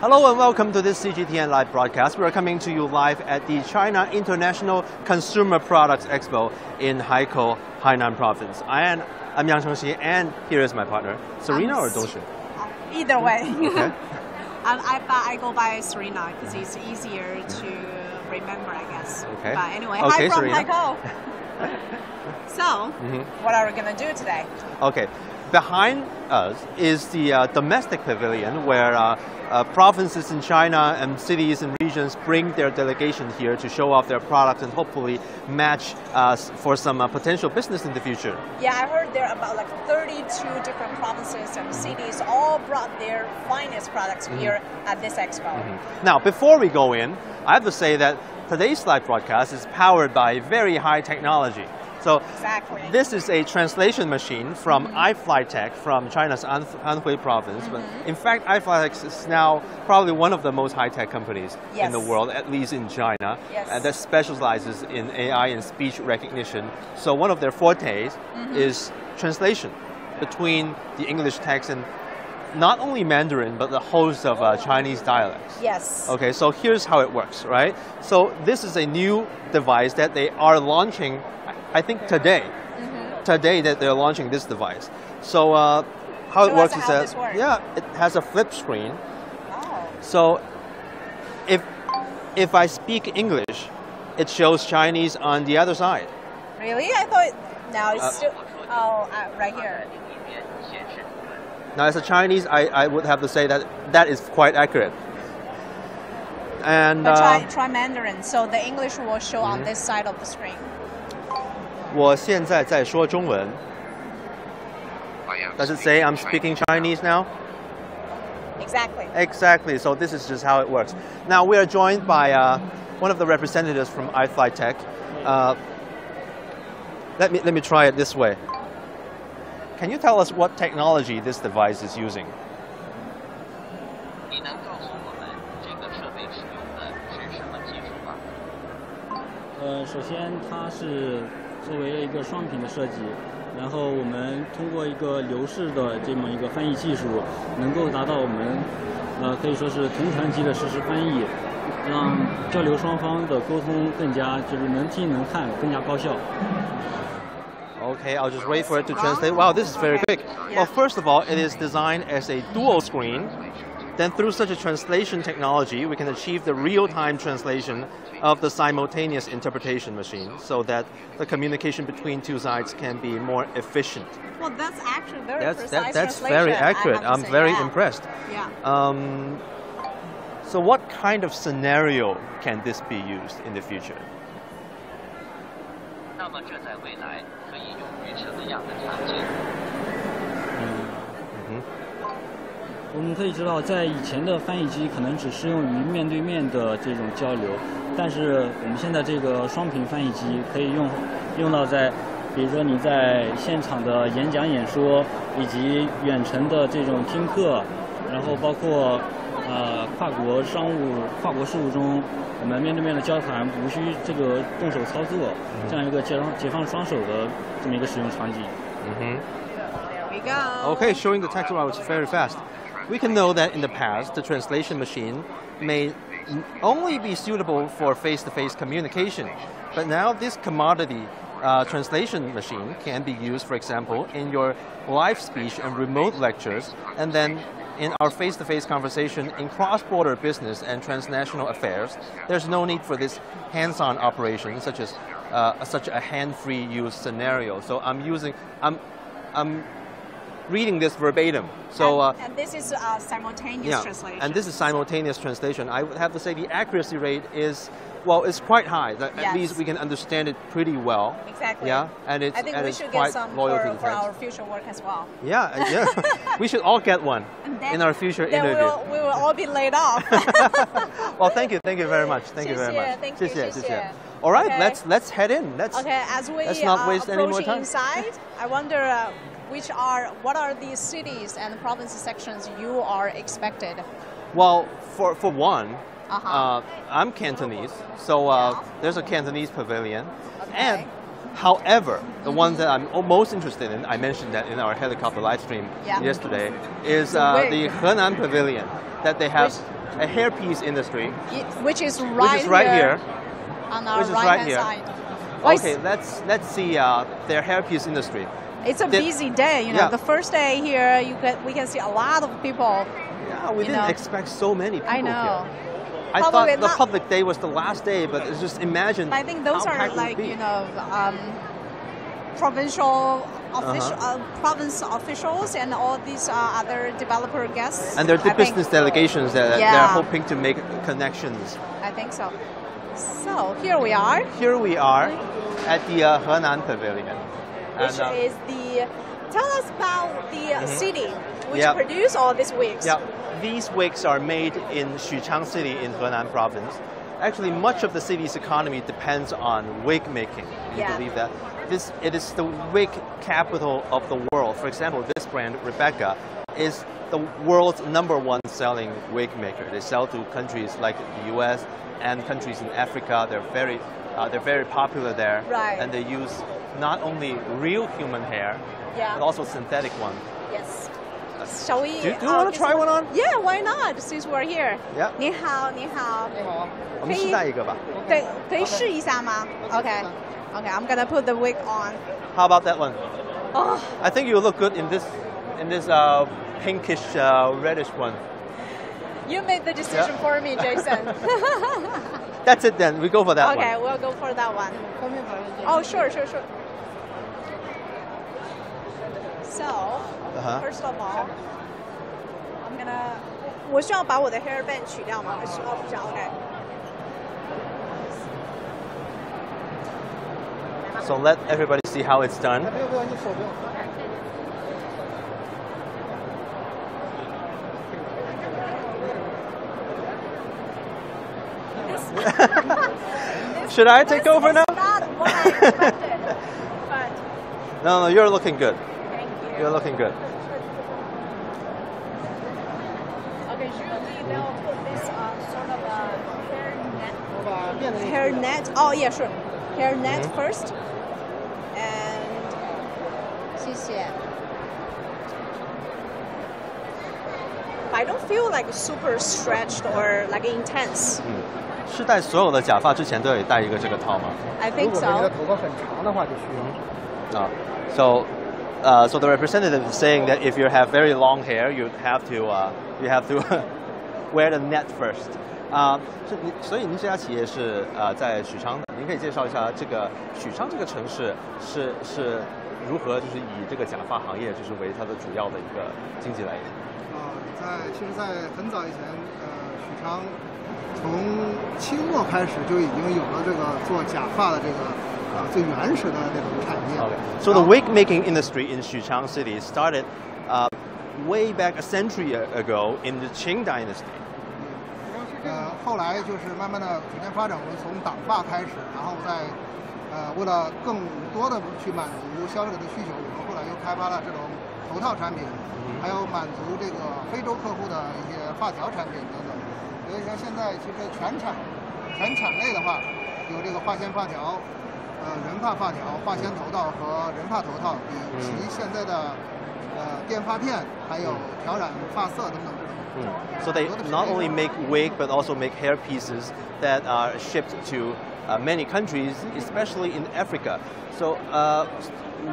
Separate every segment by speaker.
Speaker 1: Hello and welcome to this CGTN live broadcast. We are coming to you live at the China International Consumer Products Expo in Haikou, Hainan Province. I am I'm Yang Chengxi and here is my partner, Serena
Speaker 2: I'm
Speaker 1: or Dongxue?
Speaker 2: Either way.
Speaker 1: Okay.
Speaker 2: I, I go by Serena because it's easier to remember, I guess.
Speaker 1: Okay.
Speaker 2: But anyway,
Speaker 1: Okay,
Speaker 2: hi from
Speaker 1: Serena.
Speaker 2: Haikou. so,
Speaker 1: Mhm.
Speaker 2: what are we going to do today?
Speaker 1: Okay. Behind us is the uh, domestic pavilion where uh, uh, provinces in China and cities and regions bring their delegation here to show off their products and hopefully match uh, for some uh, potential business in the future.
Speaker 2: Yeah, I heard there are about like 32 different provinces and cities all brought their finest products
Speaker 1: Mm-hmm.
Speaker 2: here at this expo.
Speaker 1: Now, before we go in, I have to say that today's live broadcast is powered by very high technology. So
Speaker 2: Exactly.
Speaker 1: this is a translation machine from mm-hmm. iFlytek from China's An- Anhui province. But mm-hmm. in fact, iFlytek is now probably one of the most high-tech companies in the world, at least in China,
Speaker 2: Yes.
Speaker 1: and that specializes in AI and speech recognition. So one of their fortes mm-hmm. is translation between the English text and not only Mandarin, but the host of uh, oh. Chinese dialects.
Speaker 2: yes.
Speaker 1: Okay, so here's how it works, right? So this is a new device that they are launching, I think today.
Speaker 2: Mm-hmm.
Speaker 1: Today that they're launching this device. So uh, how it works is that
Speaker 2: works.
Speaker 1: yeah, it has a flip screen.
Speaker 2: Oh.
Speaker 1: So if if I speak English, it shows Chinese on the other side.
Speaker 2: Really? I thought now it's
Speaker 1: Uh,
Speaker 2: still. Oh, uh, right here.
Speaker 1: Now, as a Chinese, I, I would have to say that that is quite accurate. And
Speaker 2: But try,
Speaker 1: uh,
Speaker 2: try Mandarin, so the English will show
Speaker 1: Mm-hmm.
Speaker 2: on this side of the screen.
Speaker 1: 我现在在说中文。Does it say I'm speaking Chinese now?
Speaker 2: Exactly.
Speaker 1: Exactly. So this is just how it works. Now we are joined by uh, one of the representatives from iFlytek. Uh, let me let me try it this way. Can you tell us what technology this device is using?
Speaker 3: Uh, 作为一个双屏的设计，然后我们通过一个流式的这么一个翻译技术，能够达到我们呃可以说是同传级的实时翻译，让交流双方的沟通更加就是能听能看更加高效。
Speaker 1: Okay, I'll just wait for it to translate. Wow, this is very quick. Well, first of all, it is designed as a dual screen. Then through such a translation technology, we can achieve the real-time translation of the simultaneous interpretation machine so that the communication between two sides can be more efficient.
Speaker 2: Well, that's actually very
Speaker 1: That's,
Speaker 2: precise
Speaker 1: that, that's
Speaker 2: translation,
Speaker 1: very
Speaker 2: I
Speaker 1: accurate.
Speaker 2: have to
Speaker 1: I'm
Speaker 2: say,
Speaker 1: very
Speaker 2: yeah.
Speaker 1: impressed.
Speaker 2: Yeah.
Speaker 1: Um, so what kind of scenario can this be used in the future?
Speaker 4: 那么这在未来可以用于什么样的场景？
Speaker 3: 我们可以知道，在以前的翻译机可能只适用于面对面的这种交流，但是我们现在这个双屏翻译机可以用用到在，比如说你在现场的演讲演说，以及远程的这种听课，然后包括呃跨国商务、跨国事务中，我们面对面的交谈无需这个动手操作，这样一个解放解放双手的这么一个使用场景。
Speaker 1: Mm-hmm.
Speaker 2: There we go.
Speaker 1: Okay, showing the text routes very fast. We can know that in the past, the translation machine may only be suitable for face-to-face communication, but now this commodity uh, translation machine can be used, for example, in your live speech and remote lectures, and then in our face-to-face conversation in cross-border business and transnational affairs. There's no need for this hands-on operation, such as uh, such a hand-free use scenario. So I'm using, I'm, I'm reading this verbatim. So. Uh,
Speaker 2: and, and this is uh, simultaneous
Speaker 1: yeah,
Speaker 2: translation.
Speaker 1: and this is simultaneous translation. I would have to say the accuracy rate is, well, it's quite high. That At
Speaker 2: Yes.
Speaker 1: least we can understand it pretty well.
Speaker 2: exactly.
Speaker 1: Yeah, and it's
Speaker 2: I think
Speaker 1: and
Speaker 2: we
Speaker 1: it's
Speaker 2: should
Speaker 1: quite
Speaker 2: get some
Speaker 1: loyal
Speaker 2: for,
Speaker 1: to the
Speaker 2: for
Speaker 1: text.
Speaker 2: our future work as well.
Speaker 1: Yeah, uh, yeah. we should all get one
Speaker 2: And then-
Speaker 1: in our future
Speaker 2: then
Speaker 1: interview.
Speaker 2: We'll, we will all be laid off.
Speaker 1: well, thank you, thank you very much. Thank you very
Speaker 2: 谢谢
Speaker 1: much.
Speaker 2: thank you,
Speaker 1: 谢谢，谢谢。
Speaker 2: 谢谢。
Speaker 1: All right,
Speaker 2: Okay.
Speaker 1: let's let's head in. Let's
Speaker 2: Okay, as we
Speaker 1: Let's not
Speaker 2: are
Speaker 1: waste any more
Speaker 2: approaching
Speaker 1: time.
Speaker 2: inside, I wonder uh, which are what are the cities and province sections you are expected.
Speaker 1: Well, for for one,
Speaker 2: Uh-huh.
Speaker 1: uh, I'm Cantonese, so uh, there's a Cantonese pavilion,
Speaker 2: Okay.
Speaker 1: and however, the one that I'm most interested in, I mentioned that in our helicopter live stream
Speaker 2: Yeah.
Speaker 1: yesterday, is uh, the Henan Pavilion that they have
Speaker 2: Which-
Speaker 1: a hairpiece industry,
Speaker 2: which is
Speaker 1: which
Speaker 2: right,
Speaker 1: is right here.
Speaker 2: on our
Speaker 1: which
Speaker 2: right,
Speaker 1: right
Speaker 2: hand
Speaker 1: here.
Speaker 2: side.
Speaker 1: Okay, let's let's see uh, their hairpiece industry.
Speaker 2: It's a busy day, you know.
Speaker 1: Yeah.
Speaker 2: The first day here, you get we can see a lot of people.
Speaker 1: Yeah, we didn't
Speaker 2: know.
Speaker 1: expect so many people
Speaker 2: I know.
Speaker 1: here. I
Speaker 2: Probably
Speaker 1: thought the
Speaker 2: not-
Speaker 1: public day was the last day, but it's just imagine.
Speaker 2: I think those are
Speaker 1: packed it would
Speaker 2: like you know um, provincial official
Speaker 1: Uh-huh.
Speaker 2: uh, province officials and all these uh, other developer guests.
Speaker 1: And they're the
Speaker 2: I think-
Speaker 1: business delegations that they're hoping to make connections.
Speaker 2: I think so. So here we are,
Speaker 1: Here we are at the uh, Henan Pavilion.
Speaker 2: Which
Speaker 1: And, uh,
Speaker 2: is the. Tell us about the uh, city which
Speaker 1: Yeah.
Speaker 2: produce all these wigs.
Speaker 1: Yeah, these wigs are made in Xuchang City in Henan Province. Actually, much of the city's economy depends on wig making. You
Speaker 2: Yeah.
Speaker 1: believe that? This it is the wig capital of the world. For example, this brand Rebecca is the world's number one selling wig maker. They sell to countries like the U.S. and countries in Africa. They're very uh, they're very popular there,
Speaker 2: Right.
Speaker 1: and they use not only real human hair,
Speaker 2: Yeah.
Speaker 1: but also synthetic one.
Speaker 2: Yes. Shall we?
Speaker 1: Do you- do you
Speaker 2: uh,
Speaker 1: wanna
Speaker 2: get
Speaker 1: try
Speaker 2: some-
Speaker 1: one on?
Speaker 2: Yeah, why not? Since we're here.
Speaker 1: Yeah.
Speaker 2: 你好，你好。
Speaker 1: 我们试戴一个吧。
Speaker 2: 可以可以试一下吗？Okay. Okay, I'm gonna put the wig on.
Speaker 1: How about that one?
Speaker 2: Oh,
Speaker 1: I think you look good in this in this uh, pinkish uh, reddish one.
Speaker 2: you made the decision
Speaker 1: Yeah.
Speaker 2: for me, Jason.
Speaker 1: That's it then. We go for that
Speaker 2: okay,
Speaker 1: one.
Speaker 2: we'll go for that one. Oh, sure, sure, sure. So,
Speaker 1: Uh-huh.
Speaker 2: first of all, I'm gonna. 我需要把我的 hairband 取掉吗？还是哦，不需要，OK。
Speaker 1: So let everybody see how it's done. Should I take
Speaker 2: This
Speaker 1: over
Speaker 2: is
Speaker 1: now?
Speaker 2: Not what I expected, but
Speaker 1: No, no, you're looking good.
Speaker 2: thank you.
Speaker 1: You're looking good.
Speaker 2: Okay, usually they'll put this uh, sort of a hair net. Hair net. Oh yeah, sure. Hair net
Speaker 1: Mhm.
Speaker 2: first. And 谢谢. I don't feel like super stretched or like intense.
Speaker 1: 嗯，是戴所有的假发之前都得戴一个这个套吗？
Speaker 2: I
Speaker 5: 如
Speaker 2: think
Speaker 5: 果你的
Speaker 2: so.
Speaker 5: 头发很长的话，就需要。
Speaker 1: Uh, so, uh, so the representative is saying that if you have very long hair, you have to uh, you have to wear the net first. 啊、是您，所以您这家企业是呃在许昌的，您可以介绍一下这个许昌这个城市是是如何就是以这个假发行业就是为它的主要的一个经济来源。
Speaker 5: 啊，在其实，在很早以前，呃，许昌从清末开始就已经有了这个做假发的这个啊最原始的那种产业。
Speaker 1: Okay. So the wig making industry in Xuchang City started uh, way back a century ago in the Qing Dynasty.
Speaker 5: 呃，后来就是慢慢的逐渐发展，我们从党发开始，然后再呃为了更多的去满足消费者的需求，我们后来又开发了这种头套产品，还有满足这个非洲客户的一些发条产品等等。所以说现在其实全产全产类的话，有这个化纤发条、呃人发发条、化纤头套和人发头套，以及现在的呃电发片，还有调染发色等等这种。
Speaker 1: Mm. So they not only make wig but also make hair pieces that are shipped to uh, many countries, especially in Africa. So, uh,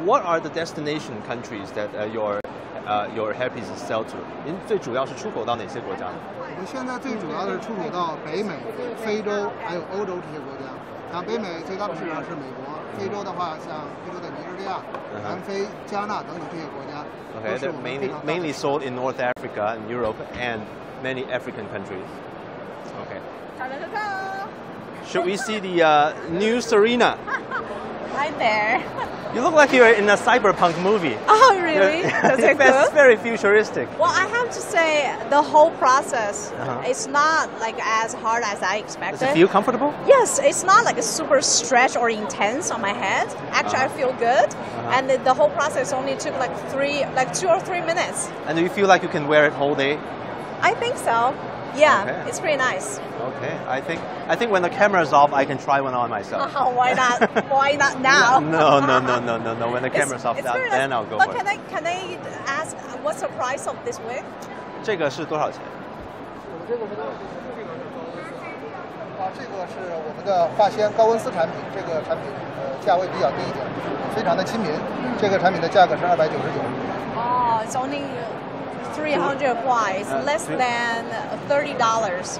Speaker 1: what are the destination countries that uh, your uh, your hair pieces sell to? 您最主要是出口到哪些国家呢？
Speaker 5: 我们现在最主要的是出口到北美、非洲还有欧洲这些国家。 像北美最大的市场是美国，非洲的话像非洲的尼日利亚、
Speaker 1: 嗯哼
Speaker 5: 南非、加纳等等这些国家，
Speaker 1: Okay,
Speaker 5: 都是
Speaker 1: they're
Speaker 5: 我们非
Speaker 1: mainly
Speaker 5: 常大的
Speaker 1: mainly sold in North Africa and Europe and many African countries. Okay.
Speaker 2: Ta-da-da-da.
Speaker 1: Should we see the uh, new Serena?
Speaker 2: Right there.
Speaker 1: You look like you're in a cyberpunk movie.
Speaker 2: Oh really? That's it
Speaker 1: That's very futuristic.
Speaker 2: Well, I have to say the whole process
Speaker 1: Uh-huh.
Speaker 2: is not like as hard as I
Speaker 1: Does
Speaker 2: expected.
Speaker 1: it feel comfortable?
Speaker 2: Yes, it's not like a super stretch or intense on my head. Actually, I
Speaker 1: Uh-huh.
Speaker 2: feel good,
Speaker 1: Uh-huh.
Speaker 2: and the, the whole process only took like three, like two or three minutes.
Speaker 1: And do you feel like you can wear it whole day?
Speaker 2: I think so. Yeah,
Speaker 1: Okay.
Speaker 2: it's pretty nice.
Speaker 1: Okay, I think I think when the camera's off, I can try one on myself.
Speaker 2: Oh, why not? why not now?
Speaker 1: No, no, no, no, no, no. When the
Speaker 2: It's-
Speaker 1: camera's off,
Speaker 2: it's
Speaker 1: that,
Speaker 2: very
Speaker 1: then
Speaker 2: nice.
Speaker 1: I'll go
Speaker 2: But
Speaker 1: for
Speaker 2: can
Speaker 1: it.
Speaker 2: I can I ask uh, what's the price of this wig?
Speaker 1: 这个是多少钱？
Speaker 5: 这个是啊，这个是我们的化纤高温丝产品，这个产品呃价位比较低一点，非常的亲民。这个产品的价格是二百九十九。
Speaker 2: Oh, it's only 300 why? It's less than $30.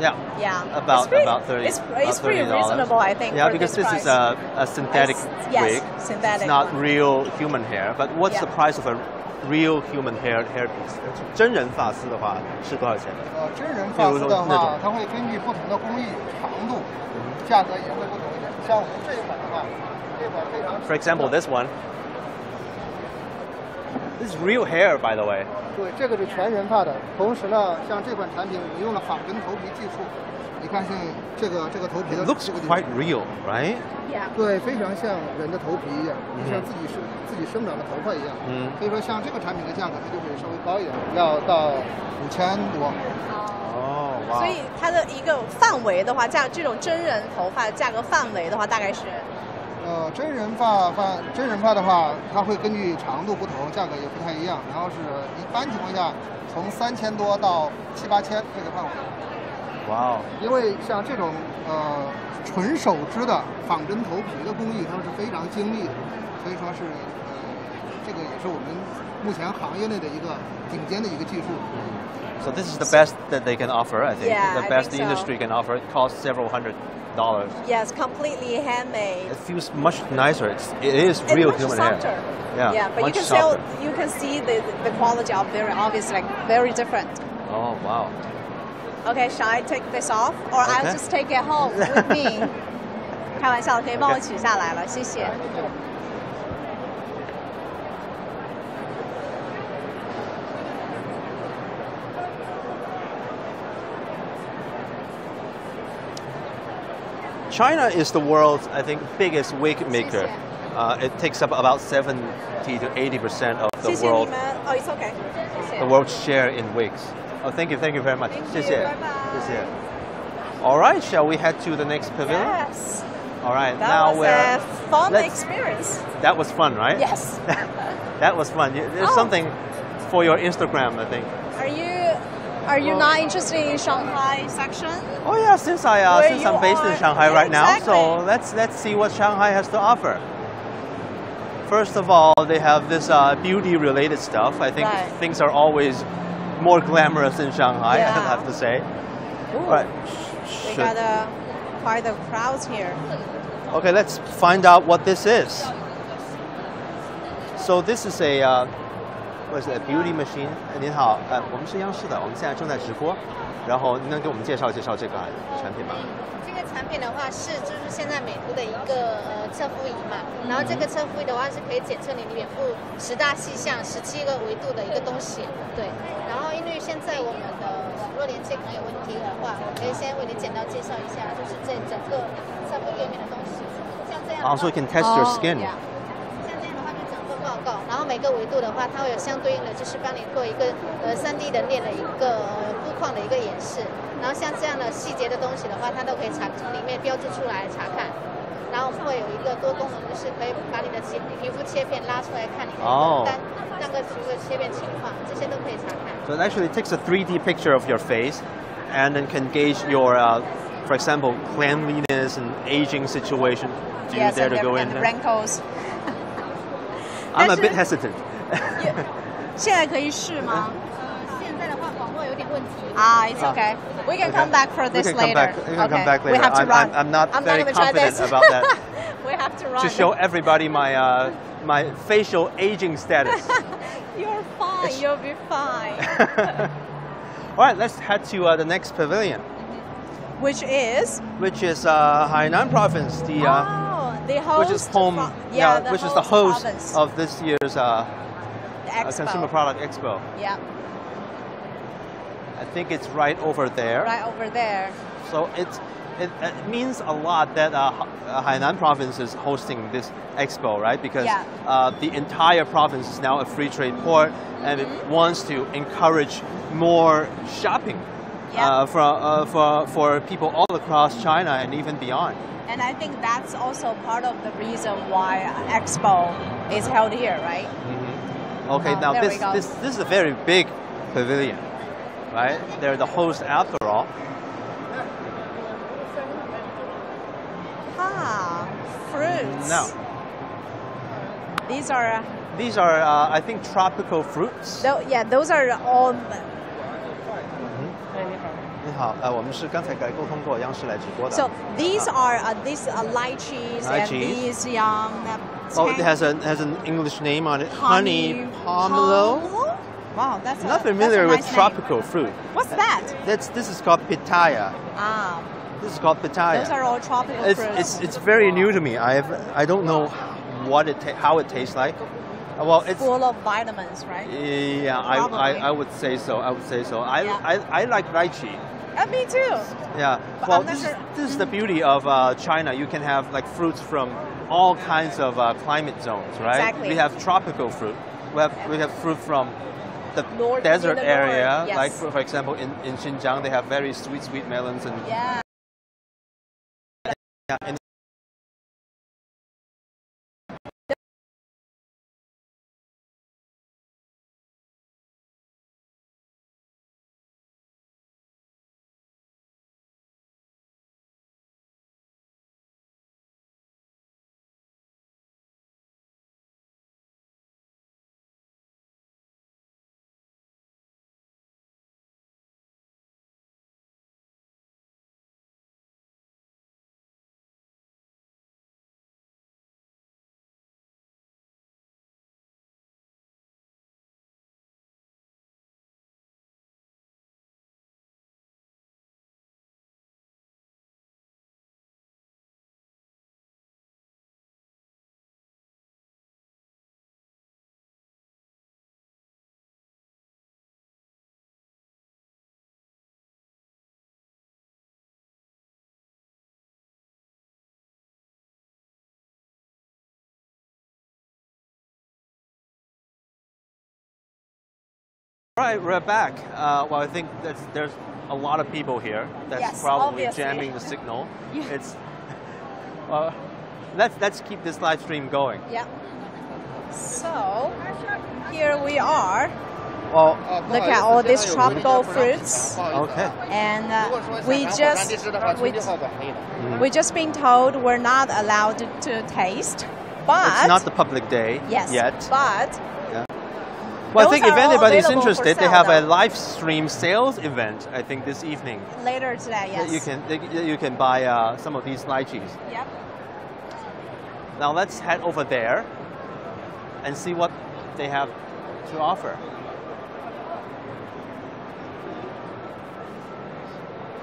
Speaker 1: Yeah.
Speaker 2: Yeah.
Speaker 1: About
Speaker 2: it's pretty,
Speaker 1: about thirty.
Speaker 2: It's,
Speaker 1: about
Speaker 2: it's pretty
Speaker 1: $30.
Speaker 2: reasonable, I think.
Speaker 1: Yeah,
Speaker 2: for
Speaker 1: because
Speaker 2: this,
Speaker 1: this is
Speaker 2: price.
Speaker 1: a, a synthetic
Speaker 2: It's- yes,
Speaker 1: wig.
Speaker 2: synthetic
Speaker 1: It's not
Speaker 2: one.
Speaker 1: real human hair. But what's the
Speaker 2: Yeah.
Speaker 1: price of a real human hair hairpiece? 真人发丝的话是多少钱？
Speaker 5: 呃，真人发丝的
Speaker 1: 比如说那
Speaker 5: 话
Speaker 1: 种，
Speaker 5: 它会根据不同的工艺、长度，价格也会不同一点。像我们这一款的话，这款非常
Speaker 1: For example, this one. This is real hair, by the way.
Speaker 5: 对，这个是全人发的。同时呢，像这款产品，我们用了仿真头皮技术。你看，像这个这个头皮的
Speaker 1: looks quite real, right?
Speaker 2: Yeah.
Speaker 5: 对，非常像人的头皮一样，就像
Speaker 1: 嗯
Speaker 5: 自己生自己生长的头发一样。
Speaker 1: 嗯
Speaker 5: 所以说像这个产品的价格，它就会稍微高一点，要到五千多。
Speaker 1: 哦，哇
Speaker 2: 所以它的一个范围的话，价这种真人头发的价格范围的话，大概是
Speaker 5: 呃，真人发发真人发的话，它会根据长度不同，价格也不太一样。然后是一般情况下，从三千多到七八千这个范围。
Speaker 1: 哇哦，
Speaker 5: 因为像这种呃纯手织的仿真头皮的工艺，它们是非常精密的，所以说是呃这个也是我们目前行业内的一个顶尖的一个技术。
Speaker 1: So this is the best that they can offer, I think.
Speaker 2: Yeah,
Speaker 1: the
Speaker 2: I
Speaker 1: best
Speaker 2: think
Speaker 1: the
Speaker 2: so.
Speaker 1: industry can offer. It costs several hundred dollars.
Speaker 2: yes, completely handmade.
Speaker 1: It feels much nicer. It's, it is
Speaker 2: And
Speaker 1: real
Speaker 2: much
Speaker 1: human
Speaker 2: softer.
Speaker 1: hair. Yeah,
Speaker 2: yeah, but you
Speaker 1: much
Speaker 2: can tell,
Speaker 1: softer.
Speaker 2: you can see the the quality of very obvious, like very different.
Speaker 1: Oh wow.
Speaker 2: Okay, shall I take this off, or I'll
Speaker 1: Okay.
Speaker 2: just take it home with me? 开玩笑，可以帮我取下来了，谢谢。
Speaker 1: China is the world's, I think, biggest wig maker. Uh, it takes up about 70 to 80% of the world.
Speaker 2: Uh, oh, it's okay.
Speaker 1: The world's share in wigs. Oh, thank you, thank you very much.
Speaker 2: Thank you.
Speaker 1: Bye -bye. All right, shall we head to the next pavilion?
Speaker 2: Yes.
Speaker 1: All right,
Speaker 2: that
Speaker 1: now we're.
Speaker 2: That was a fun experience.
Speaker 1: That was fun, right?
Speaker 2: Yes.
Speaker 1: that was fun. There's
Speaker 2: oh.
Speaker 1: something for your Instagram, I think.
Speaker 2: Are you not interested in Shanghai section?
Speaker 1: Oh yeah, since I uh, since I'm based in Shanghai
Speaker 2: yeah,
Speaker 1: right now, so let's let's see what Shanghai has to offer. First of all, they have this uh, beauty-related stuff. I think
Speaker 2: Right.
Speaker 1: things are always more glamorous in Shanghai. I have to say.
Speaker 2: Ooh,
Speaker 1: Right.
Speaker 2: We got uh, quite the crowds here.
Speaker 1: Okay, let's find out what this is. So this is a uh, is it, a beauty machine? 呃您好，呃，我们是央视的，我们现在正在直播，然后您能给我们介绍介绍这个产品吗？
Speaker 6: 这个产品的话是就是现在美图的一个呃测肤仪嘛，然后这个测肤仪的话是可以检测你脸部十大细项、十七个维度的一个东西，对。然后因为现在我们的网络连接可能有问题的话，我可以先为你简单介绍一下，就是这整个测肤页面的东西，像这样。
Speaker 1: 啊，所以 can test your
Speaker 2: Oh,
Speaker 1: skin.
Speaker 2: yeah.
Speaker 6: 个维度的话，它会有相对应的，就是帮你做一个呃三 D 人脸的一个呃肤况的一个演示。然后像这样的细节的东西的话，它都可以查从里面标注出来查看。然后我们会有一个多功能，就是可以把你的皮皮肤切片拉出来看你的
Speaker 1: 哦
Speaker 6: 单那个皮肤的切片情况，这些都可以查看。
Speaker 1: So it actually takes a 3D picture of your face, and then can gauge your, uh, for example, cleanliness and aging situation. Do you
Speaker 2: yes,
Speaker 1: dare
Speaker 2: and,
Speaker 1: to go in
Speaker 2: and the
Speaker 1: there?
Speaker 2: wrinkles.
Speaker 1: I'm a
Speaker 2: 但是-
Speaker 1: bit hesitant.
Speaker 2: 现在可以试吗？
Speaker 6: 呃，现在的话网络有点问题。
Speaker 2: 啊、it's okay. We can
Speaker 1: Okay.
Speaker 2: come back for
Speaker 1: We
Speaker 2: this
Speaker 1: can come
Speaker 2: later.
Speaker 1: back- we can come
Speaker 2: okay.
Speaker 1: back
Speaker 2: We
Speaker 1: later.
Speaker 2: have to
Speaker 1: I'm-
Speaker 2: run.
Speaker 1: I'm- I'm not
Speaker 2: I'm
Speaker 1: very
Speaker 2: not gonna try
Speaker 1: confident
Speaker 2: this.
Speaker 1: about that.
Speaker 2: we have to run.
Speaker 1: to show everybody my uh, my facial aging status.
Speaker 2: You're fine. You'll be fine.
Speaker 1: All right, let's head to uh, the next pavilion,
Speaker 2: Which is
Speaker 1: which is uh, Hainan province, the uh,
Speaker 2: oh, the host
Speaker 1: which is home,
Speaker 2: pro-
Speaker 1: yeah,
Speaker 2: the
Speaker 1: which is the host
Speaker 2: province,
Speaker 1: of this year's uh, uh. Consumer Product Expo.
Speaker 2: Yeah,
Speaker 1: I think it's right over there.
Speaker 2: right over there.
Speaker 1: So it's, it, it means a lot that uh, uh, Hainan province is hosting this expo, right? Because
Speaker 2: Yeah.
Speaker 1: uh, the entire province is now a free trade port and it
Speaker 2: Mm-hmm.
Speaker 1: wants to encourage more shopping
Speaker 2: Yeah.
Speaker 1: uh, for, uh, for, for people all across China and even beyond.
Speaker 2: And I think that's also part of the reason why Expo is held here, right?
Speaker 1: Okay,
Speaker 2: Oh,
Speaker 1: now this, this, this is a very big pavilion. right? They're the host after all.
Speaker 2: Ah, fruits.
Speaker 1: No.
Speaker 2: These are, uh,
Speaker 1: these are, uh, I think, tropical fruits.
Speaker 2: tho- yeah, those are all.
Speaker 1: 你好，呃，我们是刚才来沟通过，央视来直播的。
Speaker 2: So these are uh, these uh, lychees and
Speaker 1: Lychees.
Speaker 2: these young. Uh,
Speaker 1: oh, it
Speaker 2: tang-
Speaker 1: has a has an English name on it. Honey pomelo.
Speaker 2: pomelo? Wow, that's
Speaker 1: I'm
Speaker 2: a,
Speaker 1: not familiar
Speaker 2: that's a
Speaker 1: with
Speaker 2: nice name.
Speaker 1: tropical fruit.
Speaker 2: What's that?
Speaker 1: That's this is called pitaya.
Speaker 2: Ah,
Speaker 1: This is called pitaya.
Speaker 2: those are all tropical
Speaker 1: it's,
Speaker 2: fruits.
Speaker 1: it's it's very new to me. I have I don't know what it ta- how it tastes like. Uh, Well, it's
Speaker 2: full of vitamins, right?
Speaker 1: yeah. I,
Speaker 2: Probably.
Speaker 1: I, I would say so. I would say so. I
Speaker 2: Yeah.
Speaker 1: I, I like lychee.
Speaker 2: Uh, me too.
Speaker 1: Yeah.
Speaker 2: But
Speaker 1: well, this,
Speaker 2: sure-
Speaker 1: is, this is the beauty of uh, China. You can have like fruits from all kinds of uh, climate zones, right?
Speaker 2: Exactly.
Speaker 1: We have tropical fruit. We have we have fruit from the
Speaker 2: North-
Speaker 1: desert
Speaker 2: the
Speaker 1: area.
Speaker 2: yes.
Speaker 1: Like for, for example, in, in Xinjiang, they have very sweet sweet melons and
Speaker 2: Yeah.
Speaker 1: yeah, and All right, we're back. Uh, well, I think there's, there's a lot of people here. That's
Speaker 2: Yes,
Speaker 1: probably
Speaker 2: obviously.
Speaker 1: jamming the signal.
Speaker 2: Yeah.
Speaker 1: It's. Uh, let's let's keep this live stream going.
Speaker 2: Yeah. So here we are.
Speaker 1: Well,
Speaker 2: Look at all these tropical fruits,
Speaker 1: okay.
Speaker 2: and uh, we just we, we just been told we're not allowed to, to taste, but
Speaker 1: It's not the public day
Speaker 2: yes,
Speaker 1: yet.
Speaker 2: but
Speaker 1: Well, I think if anybody's interested, they have a live stream sales event. I think this evening.
Speaker 2: later today, yes.
Speaker 1: You can you can buy uh, some of these lychees.
Speaker 2: Yep.
Speaker 1: Now let's head over there and see what they have to offer.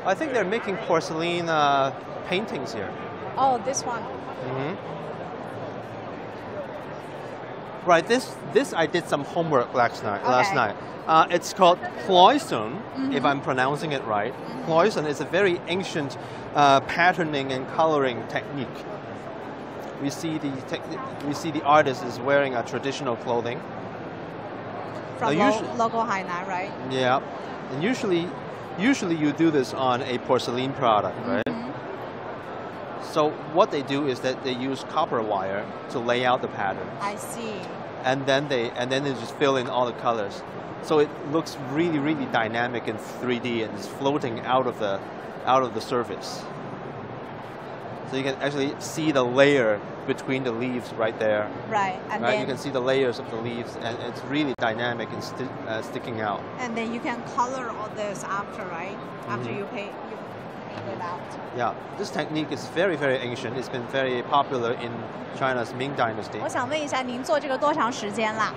Speaker 1: I think they're making porcelain uh, paintings here.
Speaker 2: Oh, this one.
Speaker 1: hmm Right. This this I did some homework last night. Last night. Uh, it's called cloison, if I'm pronouncing it right. Cloison is a very ancient uh, patterning and coloring technique. We see the we see the artist is wearing a traditional clothing.
Speaker 2: From
Speaker 1: Now,
Speaker 2: lo-
Speaker 1: usually-
Speaker 2: local Hainan, right?
Speaker 1: Yeah, and usually, usually you do this on a porcelain product, right? So what they do is that they use copper wire to lay out the pattern.
Speaker 2: I see.
Speaker 1: and then they and then they just fill in all the colors. So it looks really, really dynamic in 3D and it's floating out of the out of the surface. So you can actually see the layer between the leaves right there.
Speaker 2: Right, and
Speaker 1: right,
Speaker 2: then
Speaker 1: you can see the layers of the leaves, and it's really dynamic and sti- uh, sticking out.
Speaker 2: and then you can color all this after, right? After
Speaker 1: Mhm.
Speaker 2: you paint
Speaker 1: Yeah, this technique is very, very ancient. It's been very popular in China's Ming Dynasty.
Speaker 2: 我想问一下，您做这个多长时间啦？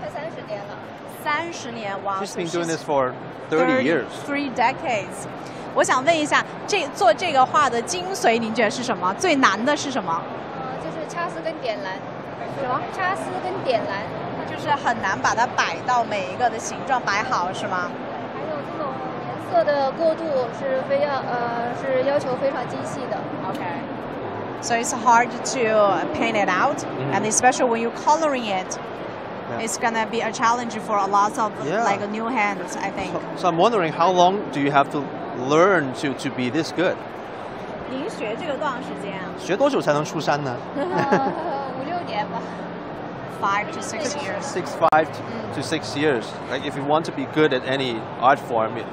Speaker 6: 快三十年了。
Speaker 2: 三十年，哇
Speaker 1: She's been doing this for 30 years.
Speaker 2: three decades。我想问一下，这做这个画的精髓，您觉得是什么？最难的是什么？
Speaker 6: 呃，就是掐丝跟点蓝。什么？掐丝跟点蓝，
Speaker 2: 就是很难把它摆到每一个的形状摆好，是吗？
Speaker 6: 还有这种颜色的过渡是非要呃是要求非常精细的。
Speaker 2: Okay. So it's hard to paint it out, and especially when you're coloring it,
Speaker 1: Yeah.
Speaker 2: it's gonna be a challenge for a lot of
Speaker 1: Yeah.
Speaker 2: like new hands, I think.
Speaker 1: So, so I'm wondering how long do you have to learn to, to be this good?
Speaker 2: 您学这个多长时间啊？
Speaker 1: 学多久才能出山呢？
Speaker 6: 呃五六年吧。
Speaker 2: five to six years.
Speaker 1: Six five to, to six years. Like if you want to be good at any art form, you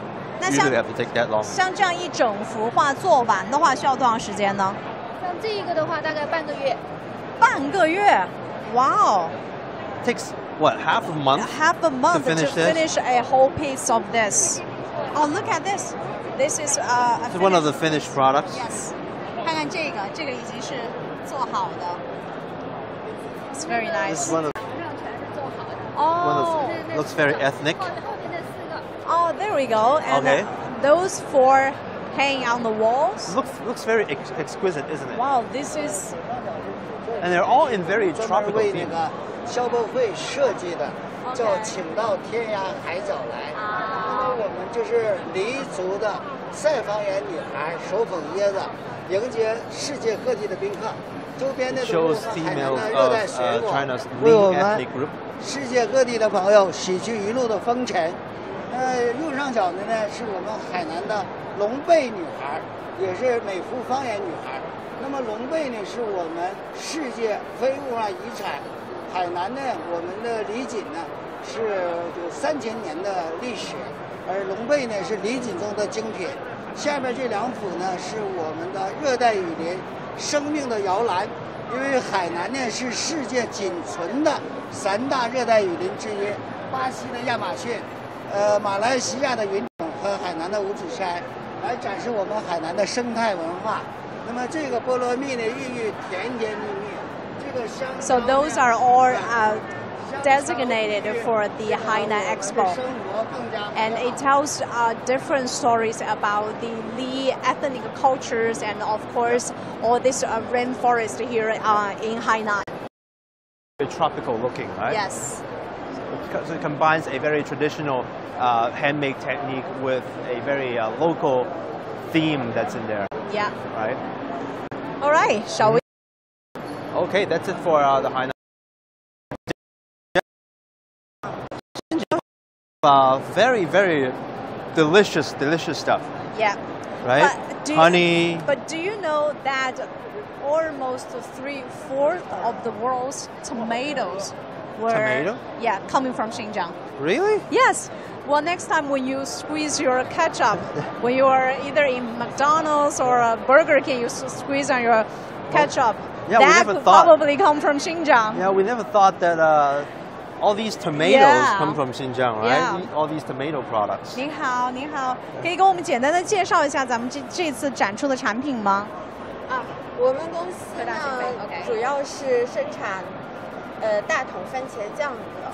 Speaker 2: 那像
Speaker 1: usually have to take that long.
Speaker 2: 像这样一整幅画做完的话，需要多长时间呢？
Speaker 6: 像这一个的话，大概半个月。
Speaker 2: 半个月。哇哦
Speaker 1: Takes what half a month?
Speaker 2: ，half a month to
Speaker 1: finish this?
Speaker 2: finish a whole piece of this. Oh, look at this. This is uh, a
Speaker 1: It's one of the
Speaker 2: finished-
Speaker 1: finished products.
Speaker 2: Yes. 看看这个，这个已经是做好的。It's very
Speaker 1: This is
Speaker 2: nice.
Speaker 1: one of one
Speaker 2: Oh,
Speaker 1: of looks very ethnic.
Speaker 6: 后面这四个。
Speaker 2: oh, there we go. And
Speaker 1: Okay.
Speaker 2: uh, those four hanging on the walls.
Speaker 1: Looks looks very ex- exquisite, isn't it?
Speaker 2: Wow, this is
Speaker 1: And they're all in very
Speaker 7: 专门
Speaker 1: tropical
Speaker 7: 为那
Speaker 1: theme.
Speaker 7: 个消博会设计的，叫
Speaker 2: OK
Speaker 7: 请到天涯海角来。那么我们就是黎族的塞方言女孩，手捧椰子，迎接世界各地的宾客。周边的都
Speaker 1: Shows
Speaker 7: 是我们海南
Speaker 1: females
Speaker 7: 的热
Speaker 1: of
Speaker 7: 带水
Speaker 1: uh,
Speaker 7: 果，
Speaker 1: China's
Speaker 7: 为我
Speaker 1: Li
Speaker 7: 们
Speaker 1: ethnic group.
Speaker 7: 世界各地的朋友洗去一路的风尘。 呃，右上角的呢是我们海南的龙背女孩，也是美孚方言女孩。那么龙背呢是我们世界非物质遗产，海南呢我们的李锦呢是有三千年的历史，而龙背呢是李锦中的精品。下面这两幅呢是我们的热带雨林生命的摇篮，因为海南呢是世界仅存的三大热带雨林之一，巴西的亚马逊，呃，马来西亚的云顶和海南的五指山，来展示我们海南的生态文化。那么这个菠萝蜜呢，寓意甜甜蜜蜜。这个香蕉
Speaker 2: so
Speaker 7: 呢
Speaker 2: those are all uh,
Speaker 7: 香蕉
Speaker 2: designated for the
Speaker 7: 让
Speaker 2: Hainan
Speaker 7: 我们的
Speaker 2: Expo.
Speaker 7: 生活更加
Speaker 2: and
Speaker 7: 美
Speaker 2: it
Speaker 7: 好
Speaker 2: tells uh, different stories about the Li ethnic cultures and of course all this uh, rainforest here uh, in Hainan.
Speaker 1: Very tropical looking, right?
Speaker 2: Yes.
Speaker 1: So it combines a very traditional uh, handmade technique with a very uh, local theme that's in there,
Speaker 2: Yeah.
Speaker 1: right?
Speaker 2: All right. Shall we?
Speaker 1: Okay, that's it for uh, the Hainan. Uh, very, very delicious, delicious stuff,
Speaker 2: Yeah.
Speaker 1: right?
Speaker 2: But do you-
Speaker 1: Honey.
Speaker 2: But do you know that almost three fourths of the world's tomatoes were
Speaker 1: Tomato?
Speaker 2: yeah coming from Xinjiang?
Speaker 1: Really?
Speaker 2: Yes Well, next time when you squeeze your ketchup, when you are either in McDonald's or a Burger King, you s- squeeze on your ketchup.
Speaker 1: yeah, we
Speaker 2: that
Speaker 1: never
Speaker 2: could
Speaker 1: thought-
Speaker 2: probably come from Xinjiang.
Speaker 1: Yeah, we never thought that uh, all these tomatoes
Speaker 2: Yeah.
Speaker 1: come from Xinjiang, right?
Speaker 2: Yeah.
Speaker 1: All these tomato products.
Speaker 2: 您好，您好，可以给我们简单的介绍一下咱们这这次展出的产品吗？
Speaker 8: 啊，我们公司
Speaker 2: 特大
Speaker 8: 呢
Speaker 2: 新杯，OK
Speaker 8: 主要是生产呃大桶番茄酱的。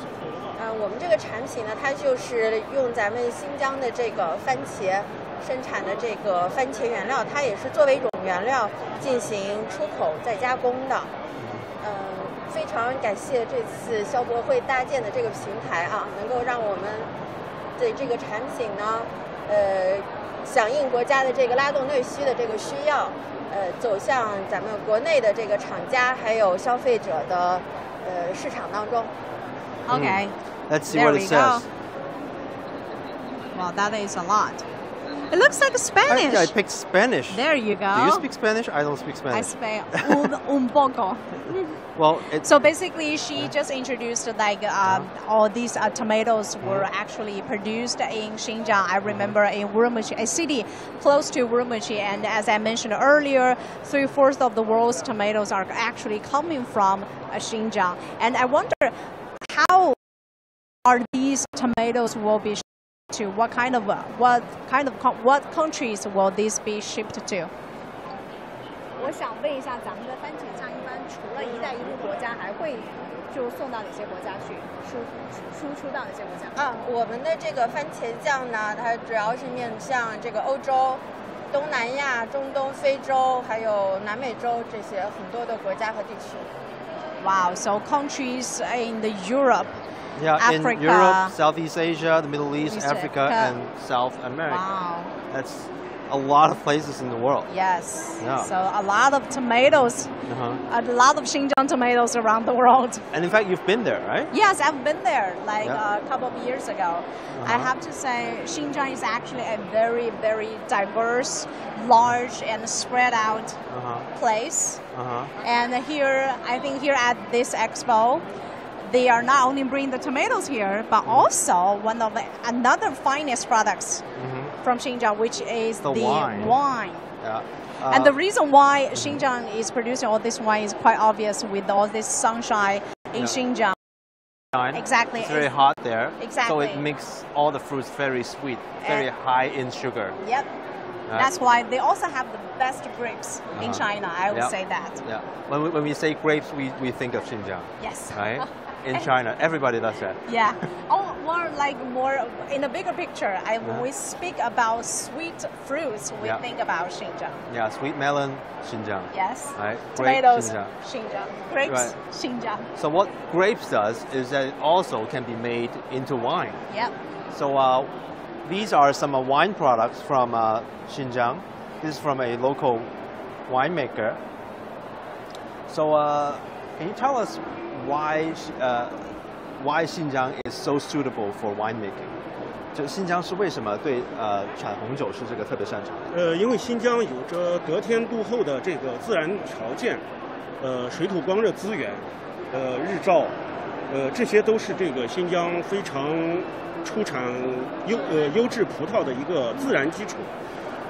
Speaker 8: 呃，我们这个产品呢，它就是用咱们新疆的这个番茄生产的这个番茄原料，它也是作为一种原料进行出口再加工的。嗯、非常感谢这次消博会搭建的这个平台啊，能够让我们的这个产品呢，呃，响应国家的这个拉动内需的这个需要，呃，走向咱们国内的这个厂家还有消费者的呃市场当中。
Speaker 2: Okay.
Speaker 1: Let's see
Speaker 2: There
Speaker 1: what
Speaker 2: we
Speaker 1: it says.
Speaker 2: go. Well, that is a lot. It looks like Spanish.
Speaker 1: I picked Spanish.
Speaker 2: There you go.
Speaker 1: Do you speak Spanish? I don't speak Spanish.
Speaker 2: I speak un, un poco.
Speaker 1: well, it's
Speaker 2: So basically, she just introduced like um, all these uh, tomatoes were
Speaker 1: Mm-hmm.
Speaker 2: actually produced in Xinjiang. I remember in Urumqi, a city close to Urumqi, and as I mentioned earlier, three fourths of the world's tomatoes are actually coming from uh, Xinjiang. And I wonder how are these tomatoes will be shipped to? What kind of uh, what kind of what countries will these be shipped to? 我想问一下，咱们的番茄酱一般除了“一带一路”国家，还会就送到哪些国家去？输输出到哪些国家？
Speaker 8: 啊，我们的这个番茄酱呢，它主要是面向这个欧洲、东南亚、中东、非洲，还有南美洲这些很多的国家和地区。
Speaker 2: Wow, so countries in the Europe.
Speaker 1: yeah
Speaker 2: Africa.
Speaker 1: in Europe, Southeast Asia, the Middle East,
Speaker 2: East
Speaker 1: Africa,
Speaker 2: Africa.
Speaker 1: and South America.
Speaker 2: Wow.
Speaker 1: That's a lot of places in the world.
Speaker 2: Yes.
Speaker 1: Yeah.
Speaker 2: So a lot of tomatoes,
Speaker 1: Uh-huh.
Speaker 2: a lot of Xinjiang tomatoes around the world.
Speaker 1: And in fact, you've been there, right?
Speaker 2: Yes, I've been there like
Speaker 1: Yeah.
Speaker 2: a couple of years ago. I
Speaker 1: Uh-huh.
Speaker 2: have to say, Xinjiang is actually a very, very diverse, large, and spread out
Speaker 1: Uh huh.
Speaker 2: place.
Speaker 1: Uh huh.
Speaker 2: And here, I think here at this expo, they are not only bringing the tomatoes here, but also one of the, another finest products from Xinjiang, which is
Speaker 1: The
Speaker 2: the,
Speaker 1: wine.
Speaker 2: wine.
Speaker 1: Yeah.
Speaker 2: and the
Speaker 1: Uh,
Speaker 2: reason why Xinjiang is producing all this wine is quite obvious with all this sunshine in
Speaker 1: Yeah.
Speaker 2: Xinjiang. Exactly.
Speaker 1: It's very
Speaker 2: It's-
Speaker 1: hot there.
Speaker 2: Exactly.
Speaker 1: So it makes all the fruits very sweet, very
Speaker 2: And-
Speaker 1: high in sugar.
Speaker 2: Yep. That's why they also have the best grapes in
Speaker 1: Uh-huh.
Speaker 2: China. I would say that.
Speaker 1: Yeah. When we, when we say grapes, we, we think of Xinjiang,
Speaker 2: Yes.
Speaker 1: right? In
Speaker 2: And-
Speaker 1: China, everybody does that.
Speaker 2: Yeah. Oh, more like more in a bigger picture. I, When
Speaker 1: Uh-huh.
Speaker 2: we speak about sweet fruits, we
Speaker 1: Yeah.
Speaker 2: think about Xinjiang.
Speaker 1: Yeah, sweet melon, Xinjiang.
Speaker 2: Yes.
Speaker 1: Right.
Speaker 2: Tomatoes,
Speaker 1: Xinjiang.
Speaker 2: Xinjiang. Grapes,
Speaker 1: Right.
Speaker 2: Xinjiang.
Speaker 1: So what grapes does is that it also can be made into wine.
Speaker 2: Yep.
Speaker 1: So uh, these are some uh, wine products from uh, Xinjiang. This is from a local winemaker. So uh, can you tell us why uh, why Xinjiang is so suitable for winemaking? 就新疆是为什么对呃产红酒是这个特别擅长？
Speaker 9: 呃，因为新疆有着得天独厚的这个自然条件，呃，水土光热资源，呃，日照，呃，这些都是这个新疆非常出产优呃优质葡萄的一个自然基础。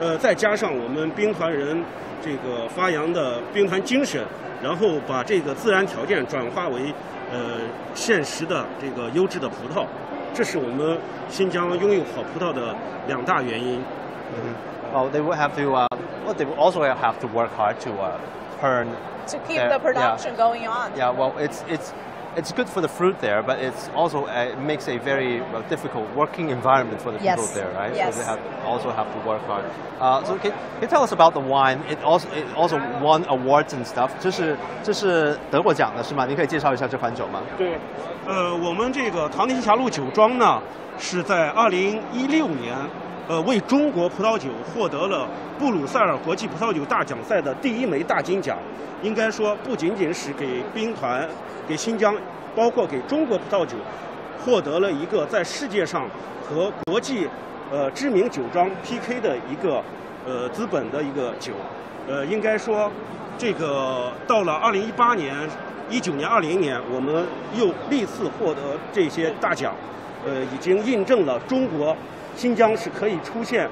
Speaker 9: 呃，再加上我们兵团人这个发扬的兵团精神，然后把这个自然条件转化为呃现实的这个优质的葡萄，这是我们新疆拥有好葡萄的两大原因。
Speaker 1: 嗯 Well, they will have to. Uh, well, they will also have to work hard to uh, turn.
Speaker 2: To keep
Speaker 1: their-
Speaker 2: the production going on.
Speaker 1: Yeah. Well, it's it's it's good for the fruit there, but it's also uh, it makes a very well, difficult working environment for the people
Speaker 2: Yes.
Speaker 1: there, right?
Speaker 2: Yes.
Speaker 1: So they have also have to work hard. Uh, so can, can you tell us about the wine? It also it also won awards and stuff. 这是这是得过奖的是吗？您可以介绍一下这款酒吗？
Speaker 9: 对，呃，我们这个唐宁霞路酒庄呢，是在二零一六年， 呃，为中国葡萄酒获得了布鲁塞尔国际葡萄酒大奖赛的第一枚大金奖。应该说，不仅仅是给兵团、给新疆，包括给中国葡萄酒，获得了一个在世界上和国际呃知名酒庄 PK 的一个呃资本的一个酒。呃，应该说，这个到了二零一八年、一九年、二零年，我们又历次获得这些大奖，呃，已经印证了中国新疆是可以出现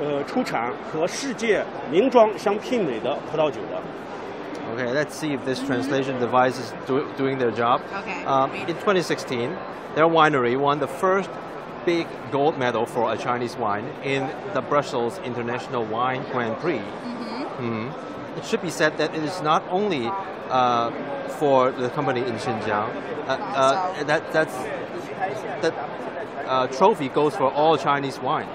Speaker 9: 呃出产和世界名庄相媲美的葡萄酒的。
Speaker 1: Okay, let's see if this translation device is do, doing their job.
Speaker 2: Okay,
Speaker 1: Um,
Speaker 2: read.
Speaker 1: in 2016, their winery won the first big gold medal for a Chinese wine in the Brussels International Wine Grand Prix. Mhm. It should be said that it is not only uh, for the company in Xinjiang. Uh, uh, that that's that uh, trophy goes for all Chinese wine.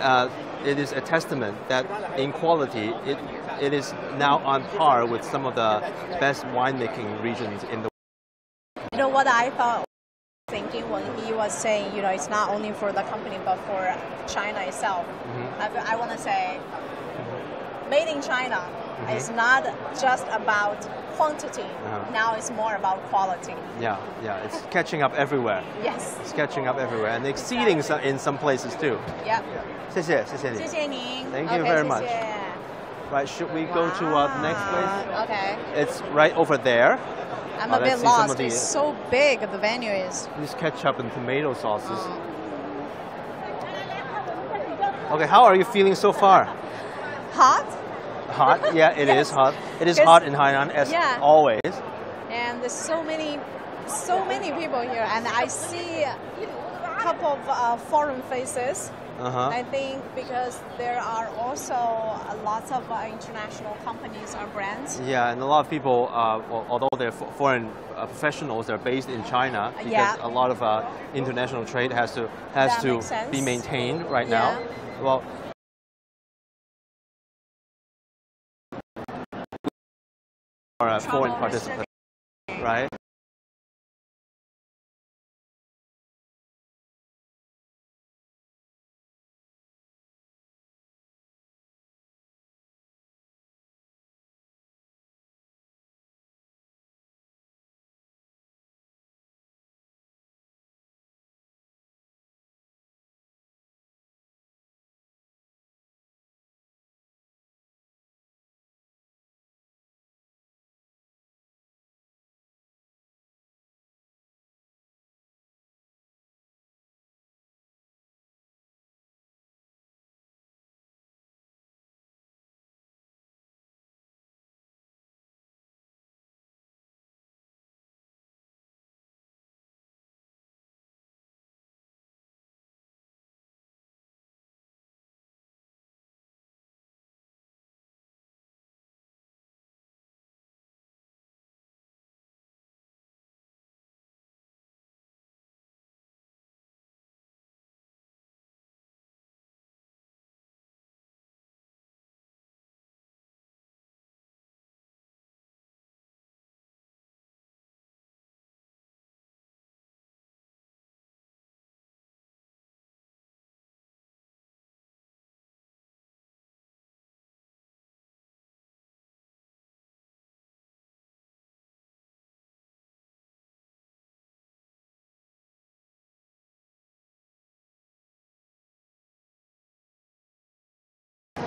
Speaker 1: Uh, it is a testament that in quality, it, it is now on par with some of the best winemaking regions in the world.
Speaker 2: You know what I thought thinking when he was saying, you know, it's not only for the company but for China itself.
Speaker 1: Mm-hmm.
Speaker 2: I, I want to say, made in China
Speaker 1: Mm-hmm.
Speaker 2: is not just about quantity.
Speaker 1: Uh-huh.
Speaker 2: Now it's more about quality.
Speaker 1: yeah yeah it's catching up everywhere.
Speaker 2: Yes.
Speaker 1: It's catching up everywhere and exceeding some, in some places too.
Speaker 2: Yep.
Speaker 1: 谢谢谢谢你。
Speaker 2: 谢谢您。
Speaker 1: Thank you
Speaker 2: OK，
Speaker 1: very
Speaker 2: 谢
Speaker 1: much.
Speaker 2: 谢
Speaker 1: Right, should we go to uh, the next place?
Speaker 2: Wow, Okay.
Speaker 1: It's right over there.
Speaker 2: I'm
Speaker 1: Uh,
Speaker 2: a
Speaker 1: let's
Speaker 2: bit
Speaker 1: see some of
Speaker 2: lost.
Speaker 1: the-
Speaker 2: It's so big. The venue is.
Speaker 1: These ketchup and tomato sauces.
Speaker 2: Uh-huh.
Speaker 1: Okay, how are you feeling so far?
Speaker 2: Hot.
Speaker 1: Hot? Yeah, it is
Speaker 2: Yes.
Speaker 1: hot. It is hot in Hainan as
Speaker 2: Yeah.
Speaker 1: always.
Speaker 2: and there's so many so many people here and i see a couple of uh, foreign faces
Speaker 1: Uh-huh.
Speaker 2: i think because there are also a lot of uh, international companies or brands
Speaker 1: Yeah, and a lot of people, uh, well, although they're foreign uh, professionals, they're based in China because
Speaker 2: Yeah.
Speaker 1: a lot of uh, international trade has to has
Speaker 2: That
Speaker 1: to be maintained right
Speaker 2: Yeah.
Speaker 1: now. Well, are a foreign participant, right?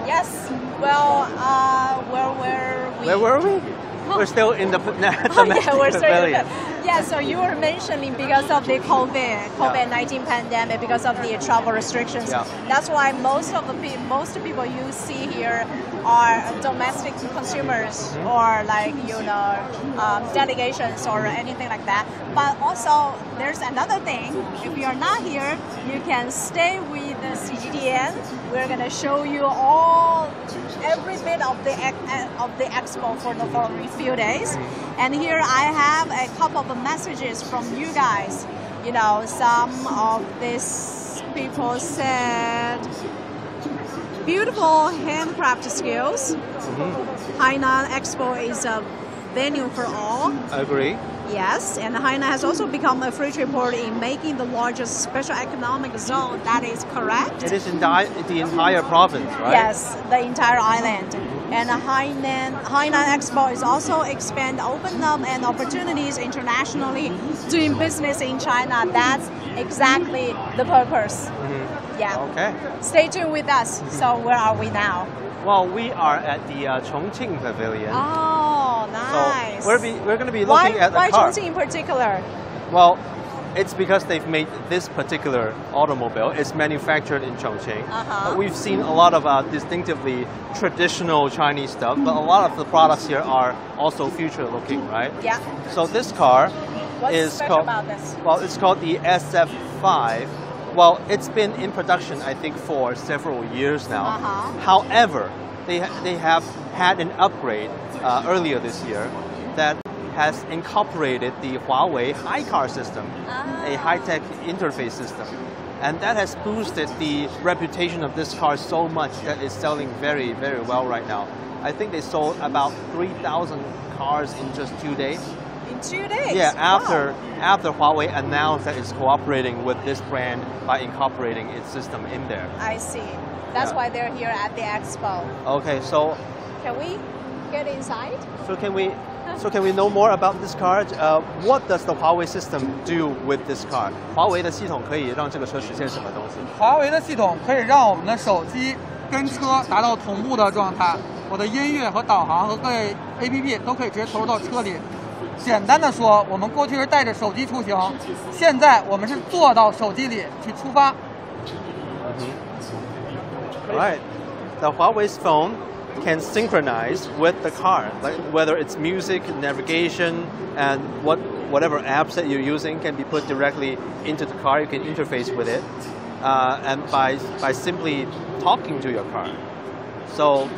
Speaker 2: Yes. Well, uh, where were we?
Speaker 1: Where were we? We're still in the, the
Speaker 2: Oh, yeah, we're still in the- Yeah, so you were mentioning because of the COVID, COVID-19 pandemic, because of the travel restrictions.
Speaker 1: Yeah.
Speaker 2: That's why most of the pe- most people you see here are domestic consumers
Speaker 1: Mm-hmm.
Speaker 2: or like you know um, delegations or anything like that. But also there's another thing. If you're not here, you can stay with the CGTN. We're gonna show you all every bit of the of the expo for the following few days. And here I have a couple of messages from you guys. You know, some of these people said beautiful handcraft skills. Mm-hmm. Hainan Expo is a venue for all.
Speaker 1: I agree.
Speaker 2: Yes, and Hainan has also become a free trade port in making the largest special economic zone. That is correct.
Speaker 1: It is in the entire province, right?
Speaker 2: Yes, the entire island. And Hainan, Hainan Expo is also expand, open up and opportunities internationally doing business in China. That's exactly the purpose. Yeah.
Speaker 1: Okay.
Speaker 2: Stay tuned with us. So where are we now?
Speaker 1: Well, we are at the uh, Chongqing Pavilion.
Speaker 2: Oh, nice.
Speaker 1: So we're, be, we're going to be
Speaker 2: why
Speaker 1: looking at the
Speaker 2: why
Speaker 1: car.
Speaker 2: Chongqing in particular?
Speaker 1: Well, it's because they've made this particular automobile. It's manufactured in Chongqing.
Speaker 2: Uh-huh.
Speaker 1: But we've seen a lot of uh, distinctively traditional Chinese stuff, but a lot of the products here are also future-looking, right?
Speaker 2: Yeah.
Speaker 1: So this car
Speaker 2: What's
Speaker 1: is called
Speaker 2: about this?
Speaker 1: well, it's called the SF5. Well, it's been in production, I think, for several years now.
Speaker 2: Uh-huh.
Speaker 1: However, they ha- they have had an upgrade uh, earlier this year that has incorporated the Huawei HiCar system, a high-tech interface system. And that has boosted the reputation of this car so much that it's selling very, very well right now. I think they sold about 3,000 cars in just two days.
Speaker 2: In two days.
Speaker 1: Yeah, after
Speaker 2: Wow.
Speaker 1: after Huawei announced that it's cooperating with this brand by incorporating its system in there.
Speaker 2: I see. That's
Speaker 1: Yeah.
Speaker 2: why they're here at the expo.
Speaker 1: Okay, so
Speaker 2: Can we get inside?
Speaker 1: so can we so can we know more about this car? Uh, what does the Huawei system do with this car? 华为的系统可以让这个车实现什么东西？
Speaker 10: 华为的系统可以让我们的手机跟车达到同步的状态，我的音乐和导航和各类 APP 都可以直接投入到车里。简单的说，我们过去是带着手机出行，现在我们是坐到手机里去出发。
Speaker 1: Right. The Huawei's phone can synchronize with the car, like whether it's music, navigation, and what whatever apps that you're using can be put directly into the car. You can interface with it, uh, and by by simply talking to your car. So,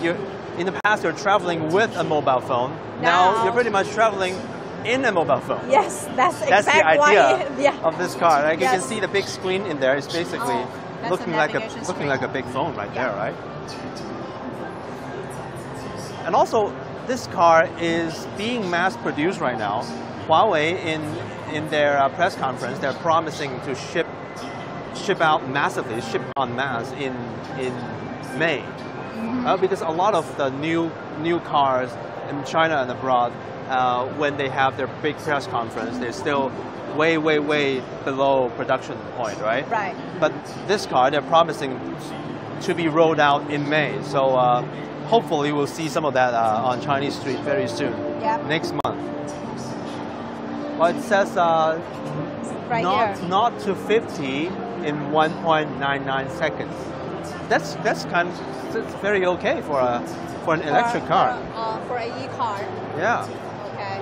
Speaker 1: you in the past you're traveling with a mobile phone. Now,
Speaker 2: Now-
Speaker 1: you're pretty much traveling in a mobile phone.
Speaker 2: Yes, that's
Speaker 1: That's the idea
Speaker 2: why. Yeah.
Speaker 1: of this car. Like you can see the big screen in there. It's basically
Speaker 2: Oh,
Speaker 1: looking like a looking like a big phone right there, right? And also, this car is being mass produced right now. Huawei in in their uh, press conference, they're promising to ship ship out massively, ship en masse in in May, uh, because a lot of the new new cars in China and abroad, uh, when they have their big press conference, they're still way way way below production point, right?
Speaker 2: Right.
Speaker 1: But this car, they're promising to be rolled out in May. So uh, hopefully we'll see some of that uh, on Chinese street very soon.
Speaker 2: Yep.
Speaker 1: Next month. Well, it says uh,
Speaker 2: Right
Speaker 1: not
Speaker 2: here.
Speaker 1: not to 50 in 1.99 seconds. That's that's kind of that's very okay for a for an electric
Speaker 2: for,
Speaker 1: car.
Speaker 2: For, uh, for a e-car.
Speaker 1: Yeah.
Speaker 2: Okay.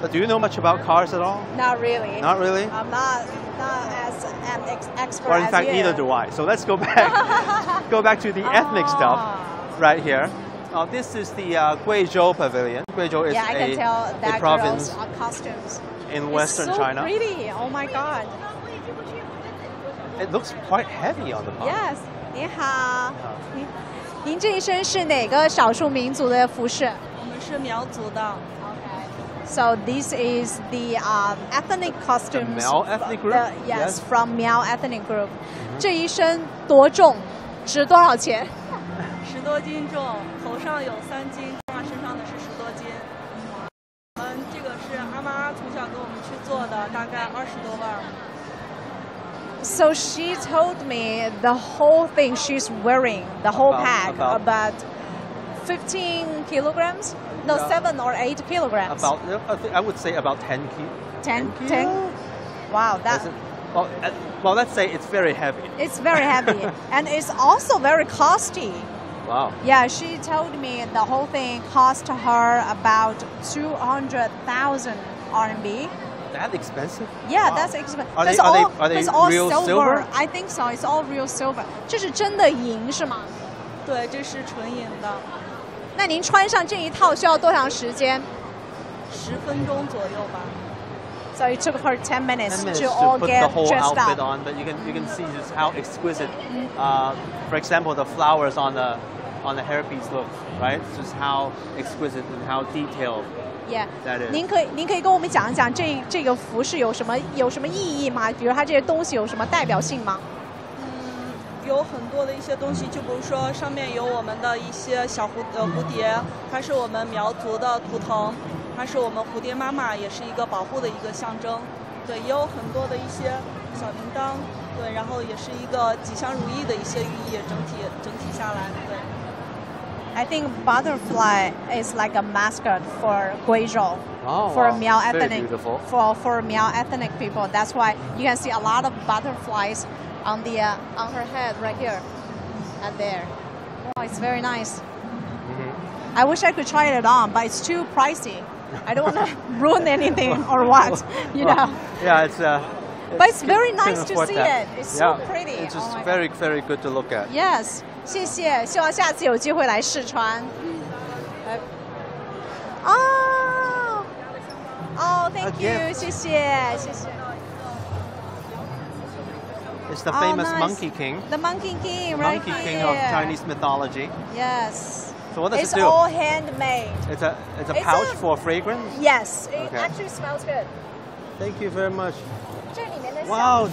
Speaker 1: But do you know much about cars at all?
Speaker 2: Not really.
Speaker 1: Not really.
Speaker 2: I'm not not as an ex- expert
Speaker 1: Or in fact,
Speaker 2: you.
Speaker 1: neither do I. So let's go back, go back to the ethnic stuff
Speaker 2: Ah
Speaker 1: right here. Now, this is the uh, Guizhou Pavilion. Guizhou is
Speaker 2: yeah, I
Speaker 1: a,
Speaker 2: can tell
Speaker 1: a
Speaker 2: that
Speaker 1: province
Speaker 2: girl's uh, costumes.
Speaker 1: in
Speaker 2: It's
Speaker 1: western
Speaker 2: so
Speaker 1: China.
Speaker 2: pretty. Oh my god.
Speaker 1: It looks quite heavy on the palm.
Speaker 2: Yes. 你好。您您这一身是哪个少数民族的服饰？
Speaker 11: 我们是苗族的。
Speaker 2: So this is the um, ethnic costumes.
Speaker 1: Miao ethnic group?
Speaker 2: uh, yes,
Speaker 1: Yes.
Speaker 2: from Miao ethnic group. 这一身多重？值多少钱？
Speaker 11: 十多斤重，头上有三斤，妈身上的是十多斤。嗯，这个是阿妈从小给我们去做的，大概二十多万。
Speaker 2: So she told me the whole thing she's wearing, the whole
Speaker 1: About-
Speaker 2: pack,
Speaker 1: about-
Speaker 2: about 15 kilograms? No,
Speaker 1: Yeah.
Speaker 2: 7 or 8 kilograms.
Speaker 1: About, I think- I would say about 10 ki
Speaker 2: 10,
Speaker 1: 10
Speaker 2: 10?
Speaker 1: kilos?
Speaker 2: Wow, that,
Speaker 1: Is it- Well, uh, well, let's say it's very heavy.
Speaker 2: it's very heavy. and it's also very costly.
Speaker 1: Wow.
Speaker 2: Yeah, she told me the whole thing cost her about 200,000 RMB.
Speaker 1: That expensive?
Speaker 2: Yeah,
Speaker 1: Wow.
Speaker 2: that's expensive.
Speaker 1: Are
Speaker 2: But
Speaker 1: they-
Speaker 2: it's
Speaker 1: are they-
Speaker 2: all,
Speaker 1: are they
Speaker 2: it's all
Speaker 1: real
Speaker 2: silver.
Speaker 1: silver?
Speaker 2: I think so. It's all real silver. 这是真的银是吗？
Speaker 11: 对，这是纯银的，
Speaker 2: 那您穿上这一套需要多长时间
Speaker 11: 十分钟左右吧。
Speaker 2: ？So it took her 10 minutes,
Speaker 1: 10 minutes
Speaker 2: to
Speaker 1: to
Speaker 2: all
Speaker 1: put
Speaker 2: get
Speaker 1: the whole
Speaker 2: dressed
Speaker 1: outfit
Speaker 2: up.
Speaker 1: on, but you can you can see just how exquisite. Uh, for example, the flowers on the on the hairpiece look right. Just how exquisite and how detailed.
Speaker 2: Yeah.
Speaker 1: That is.
Speaker 2: 您可以您可以跟我们讲一讲这这个服饰有什么有什么意义吗？比如它这些东西有什么代表性吗？
Speaker 11: 嗯有很多的一些东西，就比如说上面有我们的一些小蝴呃蝴蝶，它是我们苗族的图腾，它是我们蝴蝶妈妈，也是一个保护的一个象征。对，也有很多的一些小铃铛，对，然后也是一个吉祥如意的一些寓意，整体整体下来，对。
Speaker 2: I think butterfly is like a mascot for Guizhou.
Speaker 1: Oh,
Speaker 2: for
Speaker 1: wow. Very
Speaker 2: ethnic for for Miao ethnic people. That's why you can see a lot of butterflies on the uh, on her head right here and there. Oh, it's very nice.
Speaker 1: Mm-hmm.
Speaker 2: I wish I could try it on, but it's too pricey. I don't want to ruin anything or what, you know.
Speaker 1: Yeah, it's uh.
Speaker 2: But it's very nice to see
Speaker 1: that.
Speaker 2: it. It's so
Speaker 1: Yeah,
Speaker 2: pretty.
Speaker 1: It's just
Speaker 2: Oh
Speaker 1: very very good to look at.
Speaker 2: Yes，谢谢，希望下次有机会来试穿。来哦，哦，Thank you，
Speaker 1: gift
Speaker 2: 谢谢，谢谢。
Speaker 1: It's the
Speaker 2: Oh,
Speaker 1: famous
Speaker 2: nice.
Speaker 1: Monkey King.
Speaker 2: The Monkey King, right
Speaker 1: Monkey
Speaker 2: here.
Speaker 1: King of Chinese mythology.
Speaker 2: Yes.
Speaker 1: So what does
Speaker 2: it's
Speaker 1: it do?
Speaker 2: all handmade.
Speaker 1: It's a it's a
Speaker 2: It's
Speaker 1: pouch
Speaker 2: a-
Speaker 1: for fragrance.
Speaker 2: Yes, it
Speaker 1: Okay.
Speaker 2: actually smells good.
Speaker 1: Thank you very much.
Speaker 2: 这里面的
Speaker 1: Wow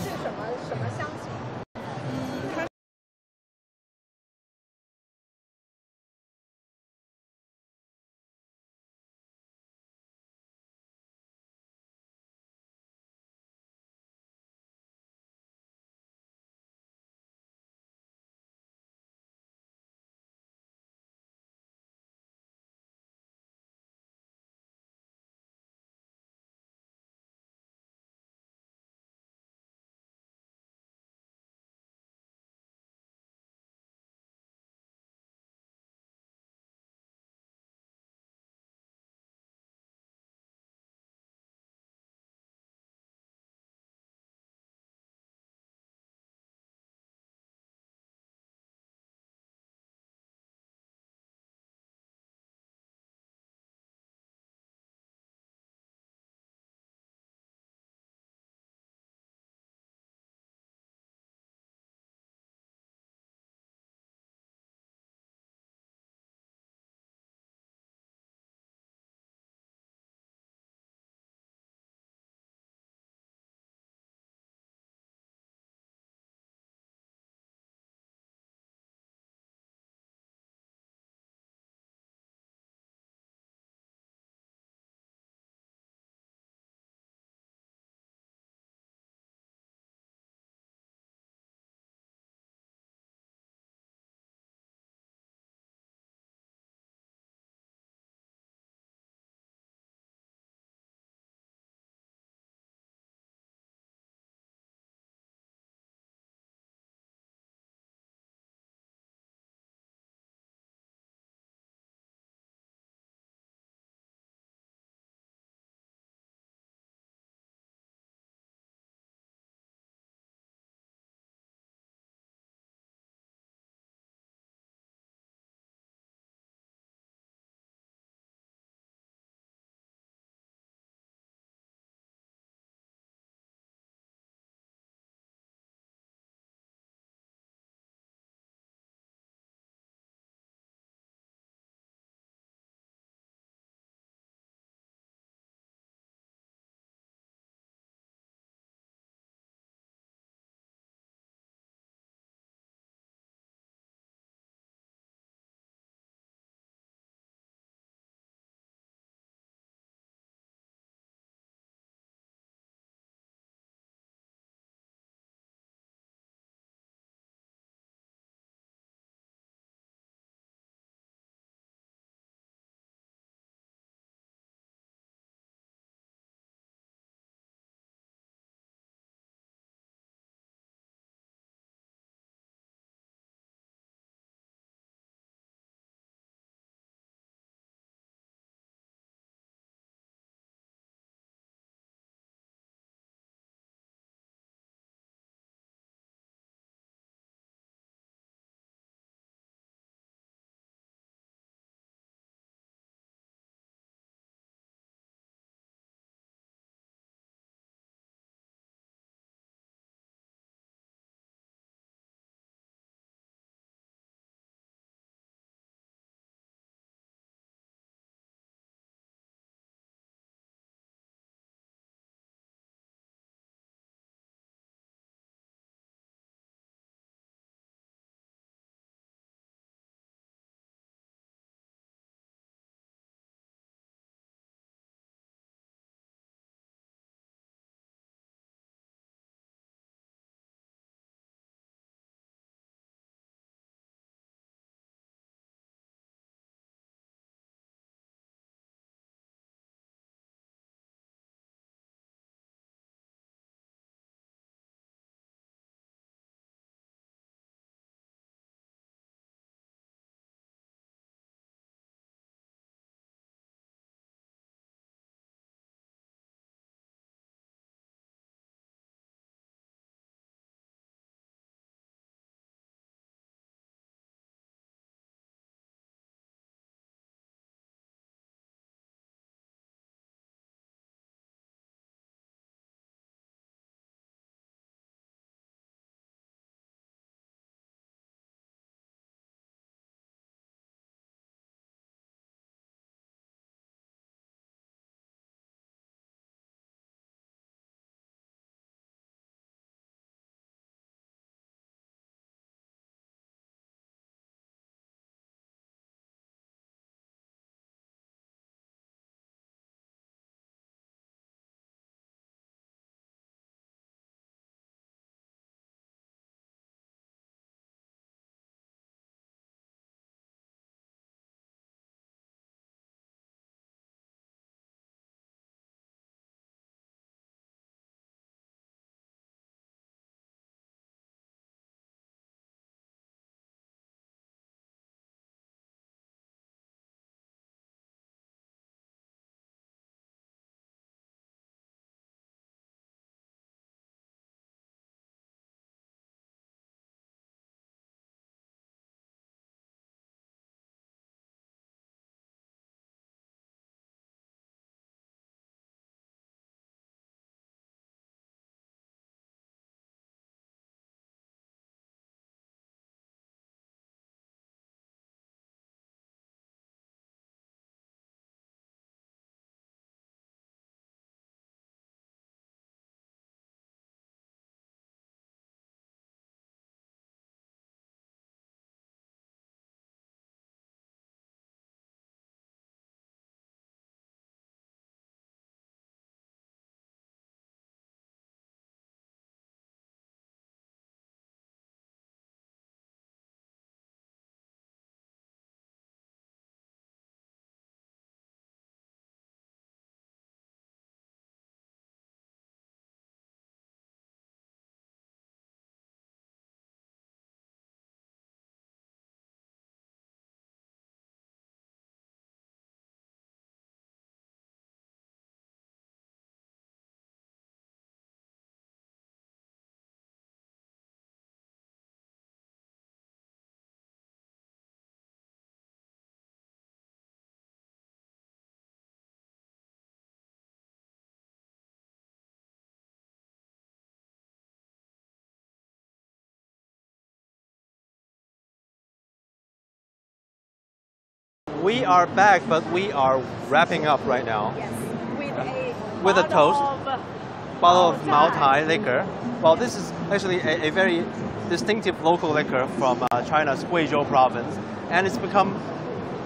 Speaker 1: We are back, but we are wrapping up right now
Speaker 2: Yes, with a
Speaker 1: with a
Speaker 2: bottle
Speaker 1: toast.
Speaker 2: of-
Speaker 1: bottle of Mao Tai liquor. Well, this is actually a, a very distinctive local liquor from uh, China's Guizhou province, and it's become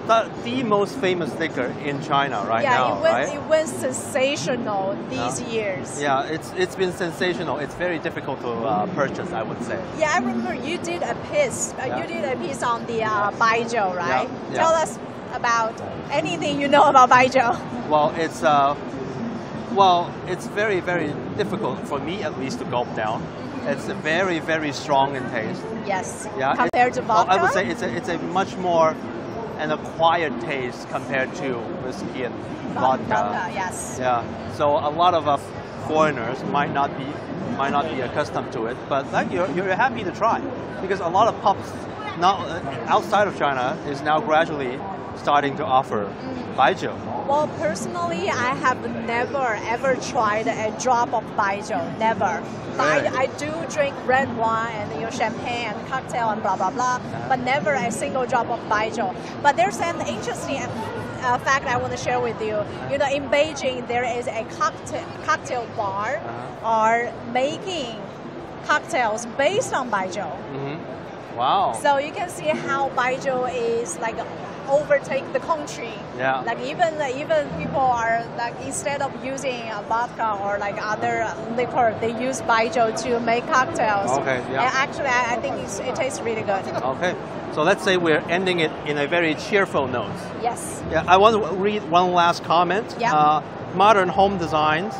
Speaker 1: the, the most famous liquor in China right
Speaker 2: yeah,
Speaker 1: now,
Speaker 2: it went,
Speaker 1: right?
Speaker 2: it went sensational these
Speaker 1: Yeah.
Speaker 2: years.
Speaker 1: Yeah, it's it's been sensational. It's very difficult to uh, purchase, I would say.
Speaker 2: Yeah, I remember you did a piece. Uh,
Speaker 1: Yeah.
Speaker 2: You did a piece on the uh, Baijiu, right?
Speaker 1: yeah.
Speaker 2: Tell us about anything you know about Baijiu.
Speaker 1: Well, it's uh, well, it's very very difficult for me at least to gulp down. It's very very strong in taste.
Speaker 2: Yes.
Speaker 1: Yeah, it-
Speaker 2: Compared to
Speaker 1: well,
Speaker 2: vodka.
Speaker 1: I would say it's a, it's a much more an acquired taste compared to whiskey and vodka.
Speaker 2: Vodka, yes.
Speaker 1: Yeah. So a lot of uh, foreigners might not be might not be accustomed to it, but like you're, you're happy to try because a lot of pubs not uh, outside of China is now gradually starting to offer baijiu.
Speaker 2: Well, personally, I have never ever tried a drop of baijiu. Never. But I, I do drink red wine and you know, champagne and cocktail and blah blah blah, but never a single drop of baijiu. But there's an interesting uh, fact I want to share with you. You know, in Beijing, there is a cocktail cocktail bar are making cocktails based on baijiu.
Speaker 1: hmm Wow.
Speaker 2: So you can see how baijiu is like overtake the country.
Speaker 1: Yeah.
Speaker 2: Like even even people are like instead of using uh, vodka or like other liquor, they use baijiu to make cocktails.
Speaker 1: Okay, yeah.
Speaker 2: And actually, I, I think it's, it tastes really good.
Speaker 1: Okay. So let's say we're ending it in a very cheerful note.
Speaker 2: Yes.
Speaker 1: Yeah, I want to read one last comment.
Speaker 2: Yeah.
Speaker 1: Uh, Modern Home Designs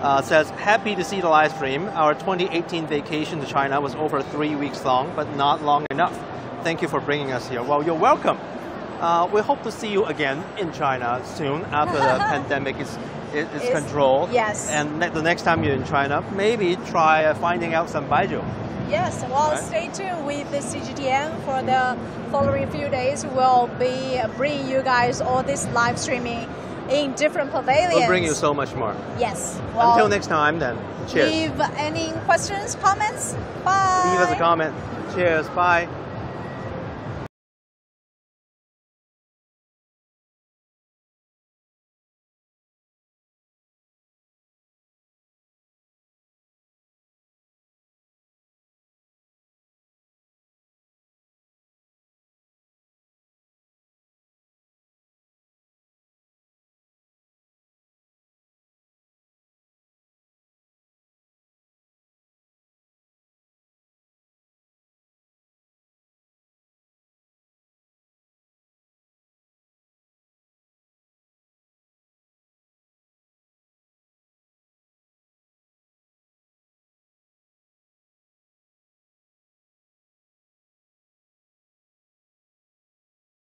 Speaker 1: uh, says, Happy to see the live stream. Our 2018 vacation to China was over three weeks long, but not long enough. Thank you for bringing us here. Well, you're welcome. Uh, we hope to see you again in China soon after the pandemic is, is, is
Speaker 2: Is-
Speaker 1: controlled.
Speaker 2: yes.
Speaker 1: And ne- the next time you're in China, maybe try uh, finding out some baijiu.
Speaker 2: Yes, well,
Speaker 1: Right.
Speaker 2: stay tuned with the CGTN for the following few days. We'll be bringing you guys all this live streaming in different pavilions.
Speaker 1: We'll bring you so much more.
Speaker 2: Yes. Well,
Speaker 1: Until next time, then. Cheers.
Speaker 2: Leave any questions, comments? Bye.
Speaker 1: Leave us a comment. Cheers. Bye.